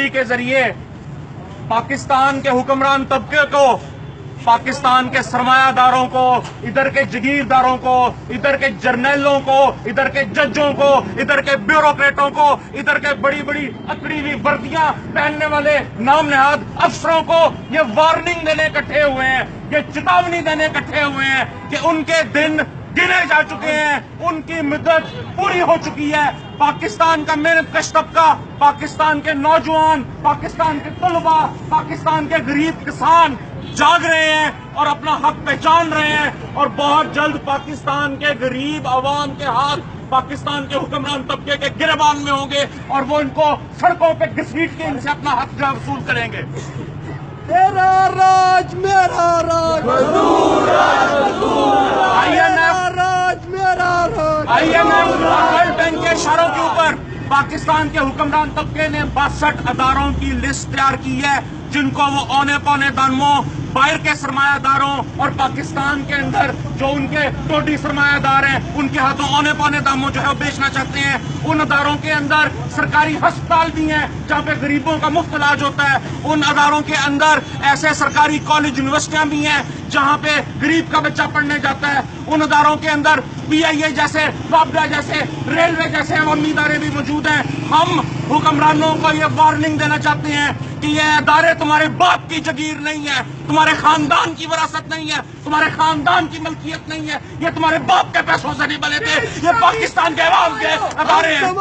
Rally کے ذریعے پاکستان کے حکمران طبقے کو، پاکستان کے سرمایہ داروں کو، ادھر کے جگیرداروں کو، ادھر کے جرنیلوں کو، ادھر کے ججوں کو، ادھر کے بیوروکریٹوں کو، ادھر کے بڑی بڑی اکڑی ہوئی وردیاں پہننے والے نام نہاد افسروں کو یہ وارننگ دینے اکٹھے ہوئے ہیں، یہ چتاونی دینے اکٹھے ہوئے ہیں کہ ان کے دن گنے جا چکے ہیں، ان کی مدت پوری ہو چکی ہے۔ پاکستان کا محنت کش طبقہ، پاکستان کے نوجوان، پاکستان کے طلباء، پاکستان کے غریب کسان جاگ رہے ہیں اور اپنا حق پہچان رہے ہیں اور بہت جلد پاکستان کے غریب عوام کے ہاتھ، پاکستان کے حکمران طبقے کے گربان میں ہوں گے اور وہ ان کو سڑکوں پہ گھسیٹ کے ان سے اپنا حق جو وصول کریں گے۔ تیرا راج میرا راج آئی این ایف تیرا راج میرا راج I M F World Bank کے اشاروں کے اوپر پاکستان کے حکمران طبقے نے باسٹھ اداروں کی لسٹ تیار کی ہے، جن کو وہ اونے پونے دانموں باہر کے سرمایہ داروں اور پاکستان کے اندر جو ان کے ٹوٹی سرمایہ دار ہیں، ان کے ہاتھوں اونے پونے داموں جو ہے وہ بیچنا چاہتے ہیں۔ ان اداروں کے اندر سرکاری ہسپتال بھی ہیں جہاں پہ غریبوں کا مفت علاج ہوتا ہے۔ ان اداروں کے اندر ایسے سرکاری کالج، یونیورسٹیاں بھی ہیں جہاں پہ غریب کا بچہ پڑھنے جاتا ہے۔ ان اداروں کے اندر پی آئی اے جیسے وابڈا جیسے، ریلوے جیسے عوامی ادارے بھی موجود ہیں۔ ہم حکمرانوں کو یہ وارننگ دینا چاہتے ہیں کہ یہ ادارے تمہارے باپ کی جگیر نہیں ہے تمہارے خاندان کی وراثت نہیں ہے تمہارے خاندان کی ملکیت نہیں ہے یہ تمہارے باپ کے پیسوں سے نہیں بنے تھے، یہ پاکستان کے عوام کے ادارے ہیں۔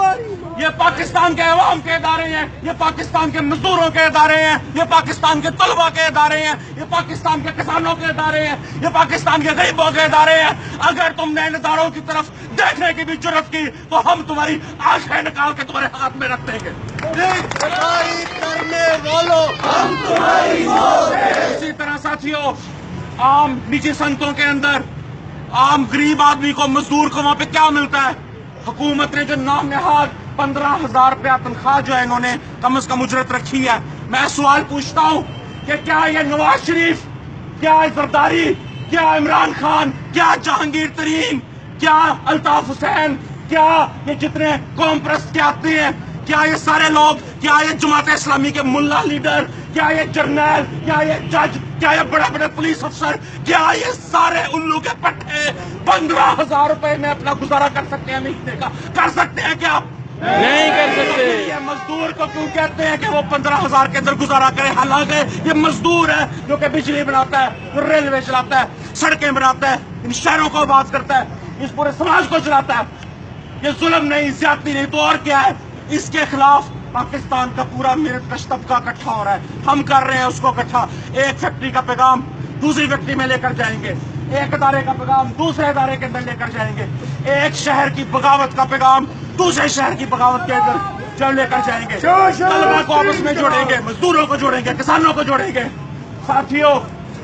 یہ پاکستان کے عوام کے ادارے ہیں یہ پاکستان کے مزدوروں کے ادارے ہیں یہ پاکستان کے طلبہ کے ادارے ہیں یہ پاکستان کے کسانوں کے ادارے ہیں یہ پاکستان کے غریبوں کے ادارے ہیں۔ اگر تم نے ان اداروں کی طرف دیکھنے کی بھی ضرورت کی تو ہم تمہاری آنکھیں نکال کے تمہارے ہاتھ میں رکھ دیں گے۔ کرنے والوں اسی طرح ساتھیوں عام نجی صنعتوں کے اندر عام غریب آدمی کو مزدور کو وہاں پہ کیا ملتا ہے؟ حکومت نے جو نام نہاد پندرہ ہزار روپیہ تنخواہ جو ہے انہوں نے کم از کم اجرت رکھی ہے۔ میں سوال پوچھتا ہوں کہ کیا یہ نواز شریف، کیا زرداری، کیا عمران خان، کیا جہانگیر ترین، کیا الطاف حسین، کیا یہ جتنے قوم پرست کے آتے ہیں، کیا یہ سارے لوگ، کیا یہ جماعت اسلامی کے ملا لیڈر، کیا یہ جرنیل، کیا یہ جج، کیا یہ بڑے بڑے پولیس افسر، کیا یہ سارے الو کے پٹھے؟ پندرہ ہزار روپے میں اپنا گزارا کر سکتے ہیں مہینے کا۔ کر سکتے ہیں کیا نہیں کر سکتے۔ یہ مزدور کو کیوں کہتے ہیں کہ وہ پندرہ ہزار کے اندر گزارا کرے؟ حالانکہ یہ مزدور ہے جو کہ بجلی بناتا ہے، ریلوے چلاتا ہے، سڑکیں بناتا ہے، ان شہروں کو آباد کرتا ہے، اس پورے سماج کو چلاتا ہے۔ یہ ظلم نہیں، زیادتی نہیں، تو اور کیا ہے؟ اس کے خلاف پاکستان کا پورا محنت کش طبقہ اکٹھا ہو رہا ہے۔ ہم کر رہے ہیں اس کو اکٹھا۔ ایک فیکٹری کا پیغام دوسری فیکٹری میں لے کر جائیں گے۔ ایک ادارے کا پیغام دوسرے ادارے کے اندر لے کر جائیں گے۔ ایک شہر کی بغاوت کا پیغام دوسرے شہر کی بغاوت کے اندر جو لے کر جائیں گے۔ طلبا کو آپس میں جوڑیں گے مزدوروں کو جوڑیں گے کسانوں کو جوڑیں گے۔ ساتھیوں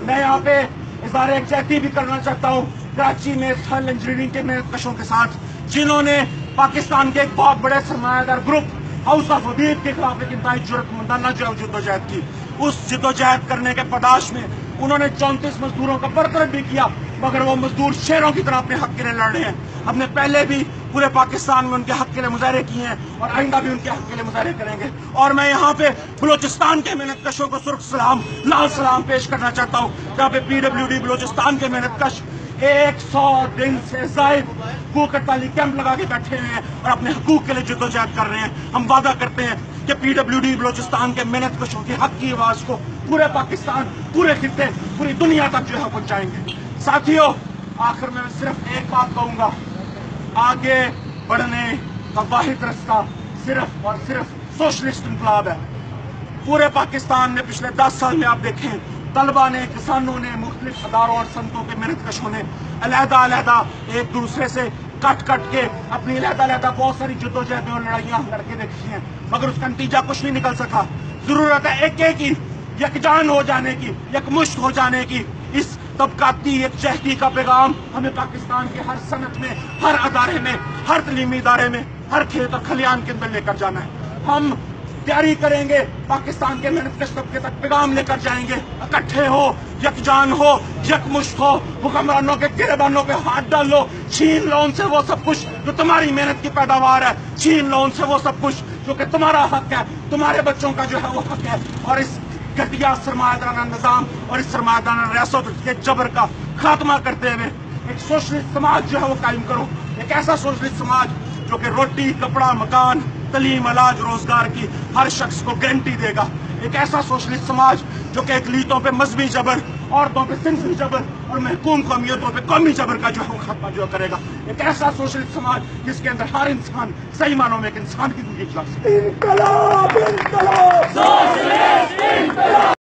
میں یہاں پہ اظہار یکجہتی بھی کرنا چاہتا ہوں۔ کراچی میں تھل انجینئرنگ کے محنت کشوں کے ساتھ جنہوں نے پاکستان کے ایک بہت بڑے سرمایہ دار گروپ ہاؤس آف حدید کے خلاف ایک انتہائی جرت مندانہ جو جد و جہد کی۔ اس جد و جہد کرنے کے پداش میں انہوں نے چونتیس مزدوروں کا برطرف بھی کیا۔ مگر وہ مزدور شیروں کی طرح اپنے حق کے لیے لڑ رہے ہیں۔ ہم نے پہلے بھی پورے پاکستان میں ان کے حق کے لیے مظاہرے کیے ہیں اور آئندہ بھی ان کے حق کے لیے مظاہرے کریں گے۔ اور میں یہاں پہ بلوچستان کے محنت کشوں کو سرخ سلام، لال سلام پیش کرنا چاہتا ہوں۔ جہاں پہ پی ڈبلیو ڈی بلوچستان کے محنت کش ایک سو دن سے زائد بھوک ہڑتالی کیمپ لگا کے بیٹھے ہوئے ہیں اور اپنے حقوق کے لیے جد و جہد کر رہے ہیں۔ ہم وعدہ کرتے ہیں کہ پی ڈبلیو ڈی بلوچستان کے محنت کشوں کی حق کی آواز کو پورے پاکستان، پورے خطے پوری دنیا تک جو ہے پہنچائیں گے۔ ساتھیوں آخر میں صرف ایک بات کہوں گا۔ آگے بڑھنے کا واحد رستہ صرف اور صرف سوشلسٹ انقلاب ہے۔ پورے پاکستان میں پچھلے دس سال میں آپ دیکھیں، طلبہ نے، کسانوں نے، مختلف اداروں اور سنتوں کے محنت کشوں نے علیحدہ علیحدہ ایک دوسرے سے کٹ کٹ کے اپنی علیحدہ علیحدہ بہت ساری جد و جہدیں اور لڑائیاں لڑ کے دیکھی ہیں، مگر اس کا نتیجہ کچھ نہیں نکل سکا۔ ضرورت ہے ایک ایک کی یکجان ہو جانے کی یک مشک ہو جانے کی۔ اس طبقاتی ایک شہری کا پیغام ہمیں پاکستان کے ہر صنعت میں، ہر ادارے میں، ہر تعلیمی ادارے میں، ہر کھیت اور کھلیان کے اندر لے کر جانا ہے۔ ہم تیاری کریں گے، پاکستان کے محنت طبقے تک پیغام لے کر جائیں گے۔ اکٹھے ہو یک جان ہو یک یکمشت ہو، حکمرانوں کے گربانوں پہ ہاتھ ڈال لو چھین لو ان سے وہ سب کچھ جو تمہاری محنت کی پیداوار ہے۔ چھین لو ان سے وہ سب کچھ جو کہ تمہارا حق ہے، تمہارے بچوں کا جو ہے وہ حق ہے۔ اور اس گھٹیا سرمایہ دارانہ نظام اور اس سرمایہ دارانہ ریاست کے جبر کا خاتمہ کرتے ہوئے ایک سوشلسٹ سماج جو ہے وہ قائم کرو، ایک ایسا سوشلسٹ سماج جو کہ روٹی، کپڑا، مکان تعلیم علاج روزگار کی ہر شخص کو گارنٹی دے گا۔ ایک ایسا سوشلسٹ سماج جو کہ اقلیتوں پہ مذہبی جبر عورتوں پہ سنسی جبر اور محکوم قومیتوں پہ قومی جبر کا جو خاتمہ جو کرے گا۔ ایک ایسا سوشلسٹ سماج جس کے اندر ہر انسان صحیح معنوں میں ایک انسان کی زندگی چلا سکے۔